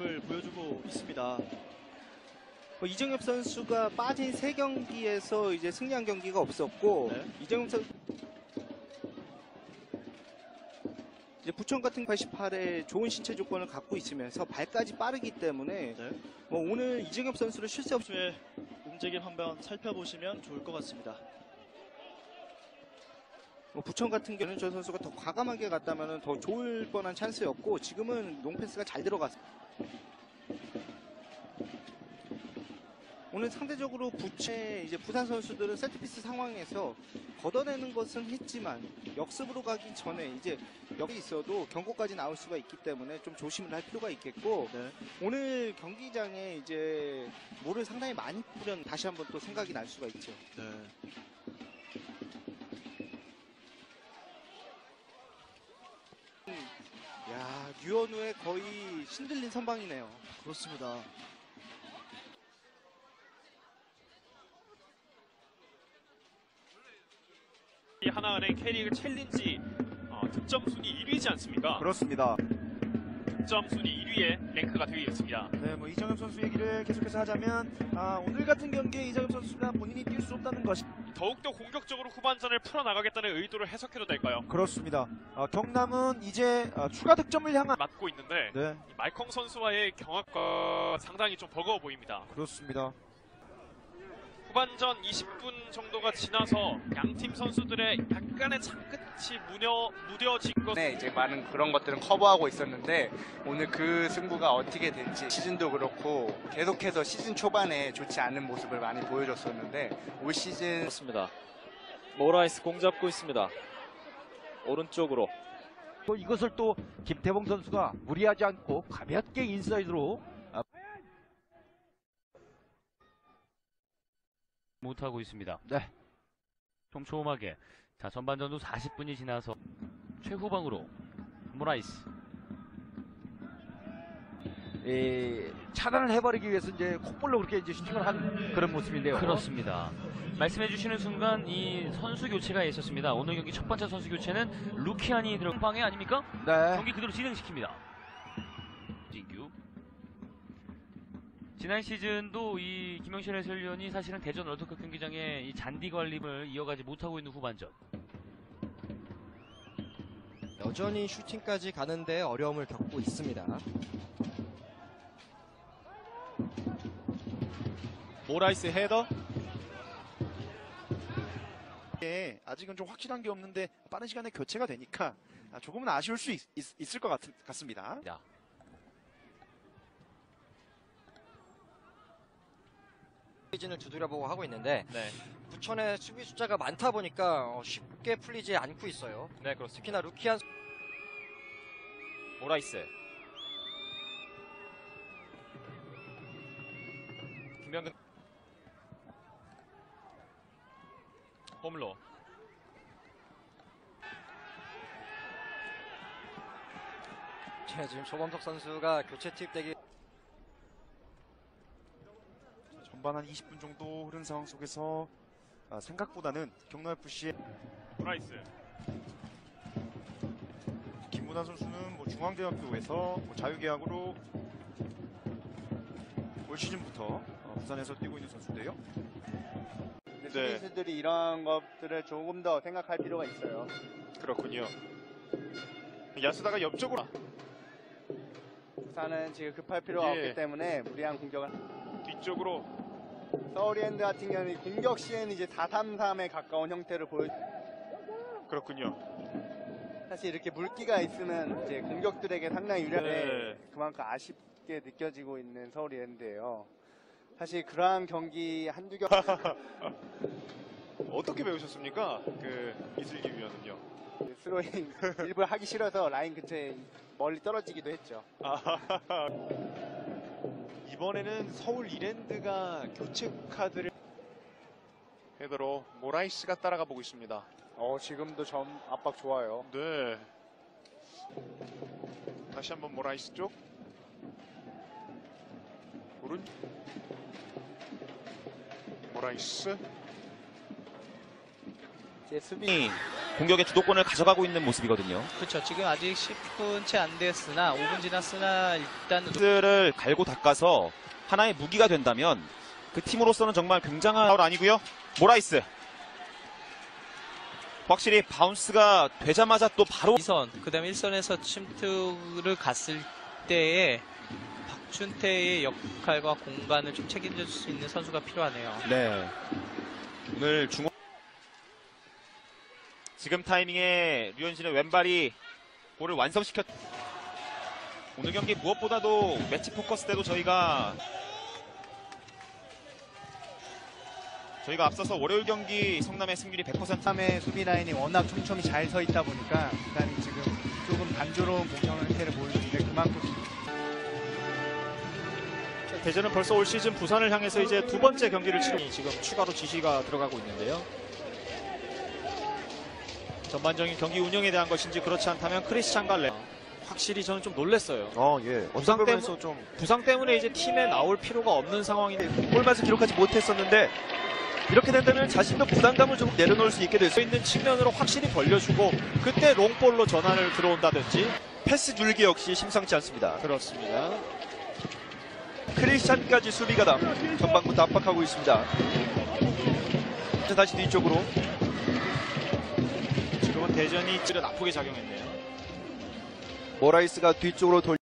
모습을 보여주고 있습니다. 뭐 이정엽 선수가 빠진 세 경기에서 이제 승리한 경기가 없었고 네. 이정엽 선수 이제 부천 같은 88에 좋은 신체 조건을 갖고 있으면서 발까지 빠르기 때문에 네. 뭐 오늘 이정엽 선수를 쉴새 없이 선수의 움직임 한번 살펴보시면 좋을 것 같습니다. 뭐 부천 같은 경우는 저 선수가 더 과감하게 갔다면 더 좋을 뻔한 찬스였고 지금은 롱패스가 잘 들어갔어요. 오늘 상대적으로 부채 이제 부산 선수들은 세트피스 상황에서 걷어내는 것은 했지만 역습으로 가기 전에 이제 여기 있어도 경고까지 나올 수가 있기 때문에 좀 조심을 할 필요가 있겠고 네. 오늘 경기장에 이제 물을 상당히 많이 뿌려 다시 한번 또 생각이 날 수가 있죠. 네. 야 류현우의 거의 신들린 선방이네요. 그렇습니다. 이 하나은행 K리그 챌린지 어, 득점 순위 1위지 않습니까? 그렇습니다. 득점 순위 1위에 랭크가 되어 있습니다. 네, 뭐 이정엽 선수 얘기를 계속해서 하자면 아, 오늘 같은 경기에 이정엽 선수가 본인이 뛸 수 없다는 것이 더욱더 공격적으로 후반전을 풀어나가겠다는 의도를 해석해도 될까요? 그렇습니다. 아, 경남은 이제 아, 추가 득점을 향한 맞고 있는데 네, 이 말컹 선수와의 경합과 상당히 좀 버거워 보입니다. 그렇습니다. 후반전 20분 정도가 지나서 양팀 선수들의 약간의 창끝이 무뎌, 무뎌진 것 네, 이제 많은 그런 것들은 커버하고 있었는데 오늘 그 승부가 어떻게 될지 시즌도 그렇고 계속해서 시즌 초반에 좋지 않은 모습을 많이 보여줬었는데 올 시즌 그렇습니다. 모라이스 공 잡고 있습니다. 오른쪽으로 또 이것을 또 김태봉 선수가 무리하지 않고 가볍게 인사이드로 못하고 있습니다. 네. 촘촘하게. 자, 전반전도 40분이 지나서 최후방으로 모라이스. 이 차단을 해버리기 위해서 이제 콧볼로 그렇게 이제 슈팅을 한 그런 모습인데요. 그렇습니다. 말씀해 주시는 순간 이 선수 교체가 있었습니다. 오늘 경기 첫 번째 선수 교체는 루키안이 들어 방해 아닙니까? 네. 경기 그대로 진행시킵니다. 진규. 지난 시즌도 이 김영실 해설위원이 사실은 대전 월드컵 경기장에 이 잔디 관리를 이어가지 못하고 있는 후반전. 여전히 슈팅까지 가는데 어려움을 겪고 있습니다. 모라이스 헤더. 예, 아직은 좀 확실한 게 없는데 빠른 시간에 교체가 되니까 아, 조금은 아쉬울 수 있, 을것 같, 같습니다. 시즌을 두드려보고 하고 있는데 네. 부천의 수비 숫자가 많다 보니까 어, 쉽게 풀리지 않고 있어요. 네 그렇습니다. 특히나 루키안 모라이스 김명근 홈로 자, 지금 조범석 선수가 교체 투입되기 전반 한 20분 정도 흐른 상황 속에서 아, 생각보다는 경남FC의 모라이스. 김문환 선수는 뭐 중앙대학교에서 뭐 자유계약으로 올 시즌부터 어, 부산에서 뛰고 있는 선수인데요. 수비수들이 이러한 것들을 조금 더 생각할 필요가 있어요. 그렇군요. 야스다가 옆쪽으로 부산은 지금 급할 필요가 예. 없기 때문에 무리한 공격을 뒤쪽으로 서울랜드 같은 경우는 공격 시에는 이제 4-3-3에 가까운 형태를 보여 그렇군요. 사실 이렇게 물기가 있으면 이제 공격들에게 상당히 유리한데 네. 그만큼 아쉽게 느껴지고 있는 서울랜드예요. 사실 그러한 경기 한두 경 어떻게 배우셨습니까? 그 이슬기 위원은요. 스로잉 일부러 하기 싫어서 라인 근처에 멀리 떨어지기도 했죠. 이번에는 서울 이랜드가 교체 카드를 헤더로 모라이스가 따라가 보고 있습니다. 어 지금도 전방 압박 좋아요. 네. 다시 한번 모라이스 쪽. 오른. 모라이스. 제 수비 공격의 주도권을 가져가고 있는 모습이거든요. 그렇죠. 지금 아직 10분 채 안 됐으나 5분 지났으나 일단 들을 갈고 닦아서 하나의 무기가 된다면 그 팀으로서는 정말 굉장한 파울 아니고요. 모라이스. 확실히 bounce가 되자마자 또 바로 2선 그다음에 1선에서 침투를 갔을 때에 박준태의 역할과 공간을 좀 책임져 줄 수 있는 선수가 필요하네요. 네. 오늘 중원 지금 타이밍에 류현진의 왼발이 볼을 완성시켰. 오늘 경기 무엇보다도 매치 포커스 때도 저희가 저희가 앞서서 월요일 경기 성남의 승률이 100% 다음에 수비 라인이 워낙 촘촘히 잘 서 있다 보니까 부산이 지금 조금 단조로운 공격 형태를 보여주는데 그만큼 대전은 벌써 올 시즌 부산을 향해서 이제 두 번째 경기를 치르 지금 추가로 지시가 들어가고 있는데요. 전반적인 경기 운영에 대한 것인지 그렇지 않다면 크리스찬 갈레 확실히 저는 좀 놀랐어요. 어, 예. 부상 어떤 때문- 부분에서 좀 부상 때문에 이제 팀에 나올 필요가 없는 상황인데 골맛을 기록하지 못했었는데 이렇게 된다면 자신도 부담감을 조금 내려놓을 수 있게 될수수 있는 측면으로 확실히 벌려주고 그때 롱볼로 전환을 들어온다든지 패스 줄기 역시 심상치 않습니다. 그렇습니다. 크리스찬까지 수비가 다 전반부터 압박하고 있습니다. 자, 다시 뒤쪽으로 대전이 찌를 나쁘게 작용했네요. 모라이스가 뒤쪽으로 돌